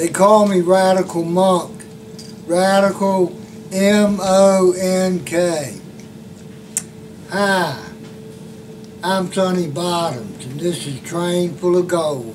They call me Radical Monk. Radical M-O-N-K. Hi, I'm Sonny Bottoms, and this is Train Full of Gold.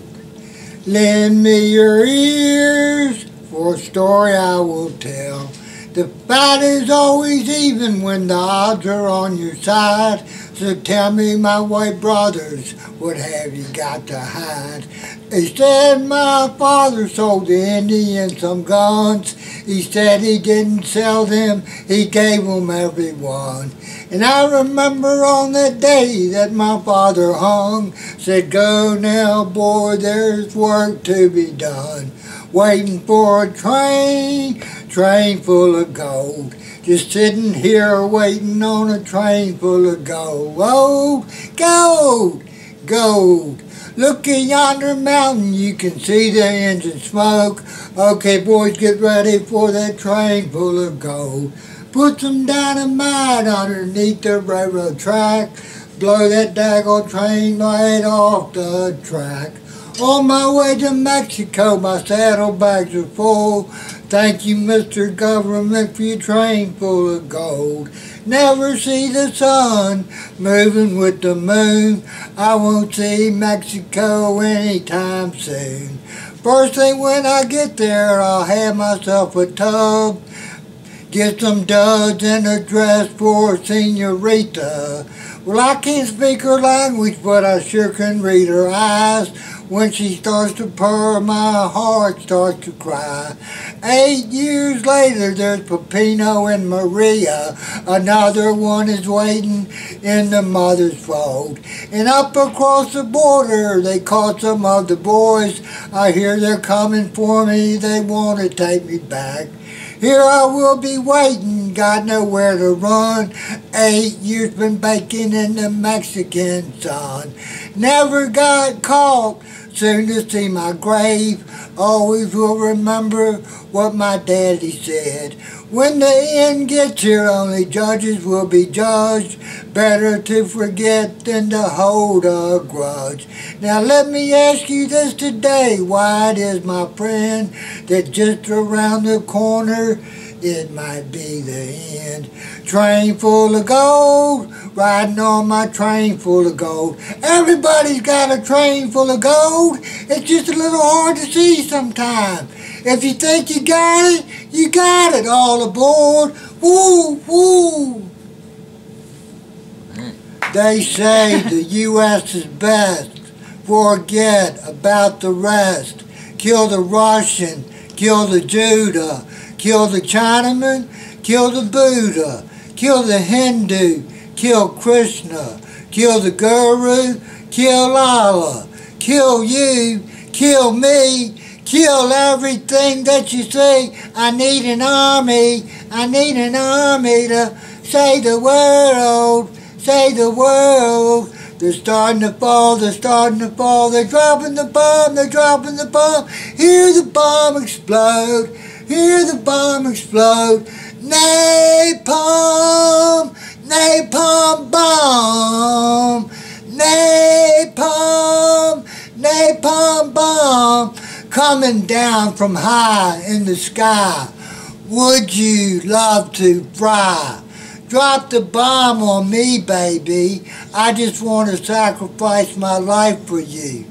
Lend me your ears for a story I will tell. The fight is always even when the odds are on your side. So tell me, my white brothers, what have you got to hide? He said my father sold the Indians some guns. He said he didn't sell them, he gave them every one. And I remember on that day that my father hung, said, go now, boy, there's work to be done waiting for a train, train full of gold. Just sitting here waiting on a train full of gold. Gold, gold, gold. Look at yonder mountain, you can see the engine smoke. Okay, boys, get ready for that train full of gold. Put some dynamite underneath the railroad track. Blow that daggone train right off the track. On my way to Mexico, my saddlebags are full. Thank you, Mr. Government, for your train full of gold. Never see the sun moving with the moon. I won't see Mexico anytime soon. First thing when I get there, I'll have myself a tub. Get some duds and a dress for Senorita. Well, I can't speak her language, but I sure can read her eyes. When she starts to purr, my heart starts to cry. Eight years later, there's Pepino and Maria. Another one is waiting in the mother's fold. And up across the border, they caught some of the boys. I hear they're coming for me. They want to take me back. Here I will be waiting, got nowhere to run. Eight years been baking in the Mexican sun. Never got caught, soon to see my grave. Always will remember what my daddy said. When the end gets here, only judges will be judged. Better to forget than to hold a grudge. Now let me ask you this today. Why is, my friend, that just around the corner it might be the end. Train full of gold, riding on my train full of gold. Everybody's got a train full of gold. It's just a little hard to see sometimes. If you think you got it, you got it. All aboard. Woo, woo. They say the U.S. is best. Forget about the rest. Kill the Russian, kill the Judah, kill the Chinaman, kill the Buddha, kill the Hindu, kill Krishna, kill the Guru, kill Allah, kill you, kill me, kill everything that you see. I need an army, I need an army to save the world, save the world. They're starting to fall, they're starting to fall, they're dropping the bomb, they're dropping the bomb. Hear the bomb explode, hear the bomb explode. Napalm, napalm bomb, napalm, napalm bomb coming down from high in the sky. Would you love to fry? Drop the bomb on me, baby. I just want to sacrifice my life for you.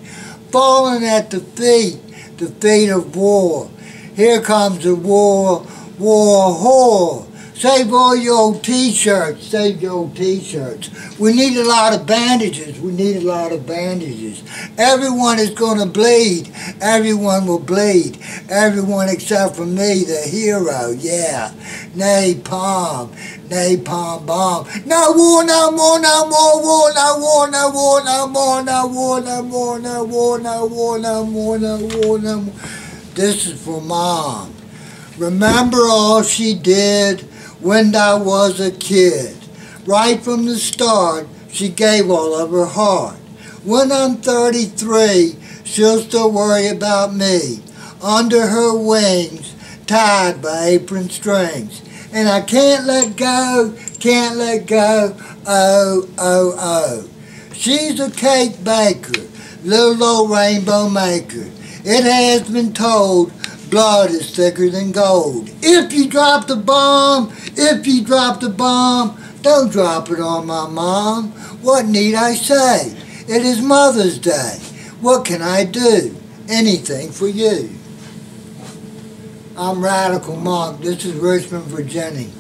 Falling at the feet, the feet of war. Here comes the war, war, whore. Save all your old t-shirts. Save your old t-shirts. We need a lot of bandages. We need a lot of bandages. Everyone is going to bleed. Everyone will bleed. Everyone except for me, the hero. Yeah. Napalm. Napalm bomb. No war, no more, no more war, no war, no war, no more, no war, no more, no war, no war, no more, no war, no more. This is for mom. Remember all she did when I was a kid. Right from the start, she gave all of her heart. When I'm 33, she'll still worry about me. Under her wings, tied by apron strings. And I can't let go, can't let go, oh, oh, oh. She's a cake baker, little old rainbow maker. It has been told blood is thicker than gold. If you drop the bomb, if you drop the bomb, don't drop it on my mom. What need I say? It is Mother's Day. What can I do? Anything for you. I'm Radical Monk. This is Richmond, Virginia.